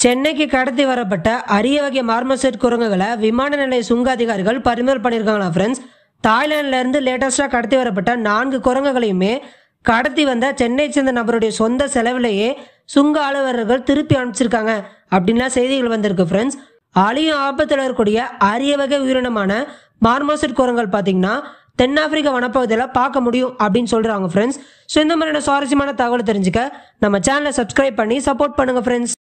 சென்னைக்கு கடத்தி வரப்பட்ட அரிய வகை மார்மோசெட் குரங்குகளை விமான நிலைய சுங்க அதிகாரிகள் பறிமுதல் பண்ணியிருக்காங்களா ஃப்ரெண்ட்ஸ் தாய்லாந்துலேருந்து இருந்து கடத்தி வரப்பட்ட நான்கு குரங்குகளையுமே கடத்தி வந்த சென்னை சேர்ந்த நபருடைய சொந்த செலவிலேயே சுங்க அலுவலர்கள் திருப்பி அனுப்பிச்சிருக்காங்க அப்படின்லாம் செய்திகள் வந்திருக்கு ஃப்ரெண்ட்ஸ் அழியும் ஆபத்தில் இருக்கக்கூடிய அரிய வகை உயிரினமான மார்மோசெட் குரங்கள் பார்த்தீங்கன்னா தென்னாப்பிரிக்க வனப்பகுதியில் பார்க்க முடியும் அப்படின்னு சொல்கிறாங்க ஃப்ரெண்ட்ஸ் ஸோ இந்த மாதிரியான சுவாரஸ்யமான தகவல் தெரிஞ்சுக்க நம்ம சேனலை சப்ஸ்கிரைப் பண்ணி சப்போர்ட் பண்ணுங்கள் ஃப்ரெண்ட்ஸ்